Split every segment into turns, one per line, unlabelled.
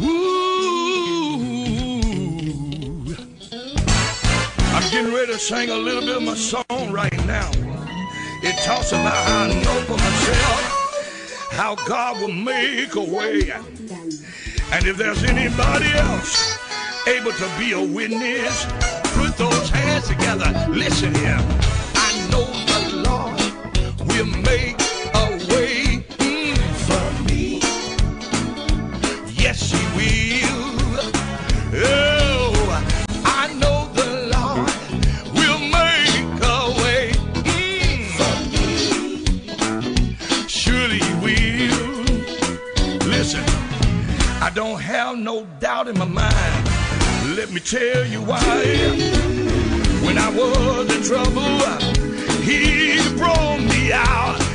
Ooh. I'm getting ready to sing a little bit of my song right now. It talks about how I know for myself how God will make a way. And if there's anybody else able to be a witness, put those hands together. Listen here. I know the Lord will make doubt in my mind. Let me tell you why. When I was in trouble, he brought me out.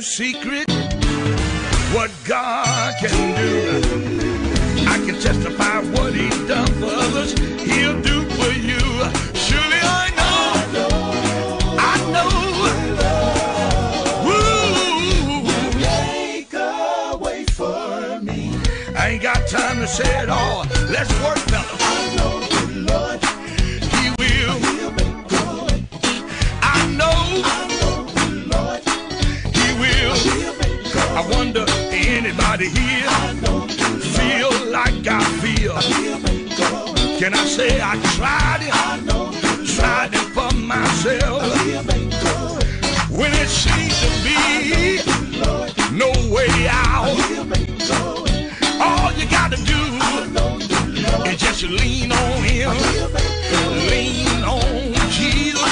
Secret what God can do. I can testify what He's done for others, He'll do for you. Surely I know, I know. Woo! make a way for me. I ain't got time to say it all. Let's work, fellas. I wonder anybody here feel like I feel. Can I say I tried it? Tried it for myself. When it seems to be no way out. All you gotta do is just lean on him. Lean on Jesus.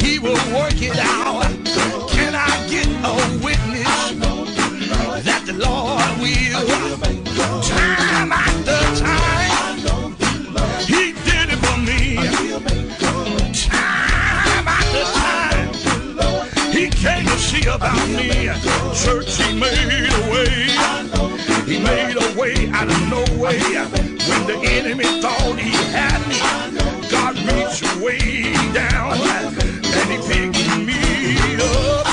He will work it out. Made a way. He made a way out of no way. When the enemy thought he had me, God reached way down and he picked me up.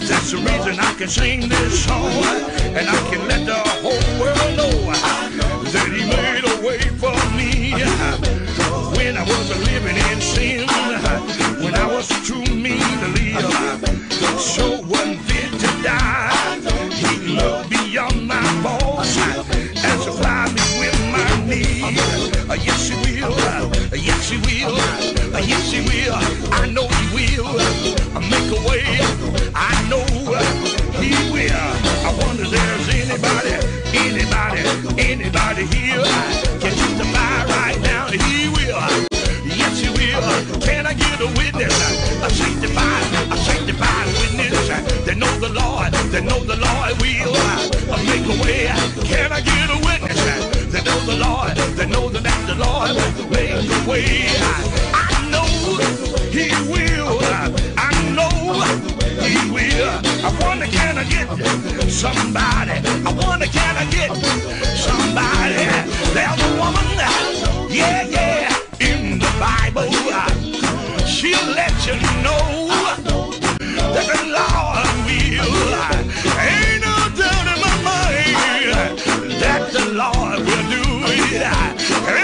That's the reason I can sing this song and I can let the anybody, anybody, here can testify right now. He will. Yes, he will. Can I get a witness? A sanctified, a sanctified witness that know the Lord, that know the Lord will make a way. Can I get a witness that know the Lord, that know that the Lord will make a way? I know He will. I know He will. I wonder can I get somebody? she'll let you know that the Lord will. Ain't no doubt in my mind that the Lord will do it.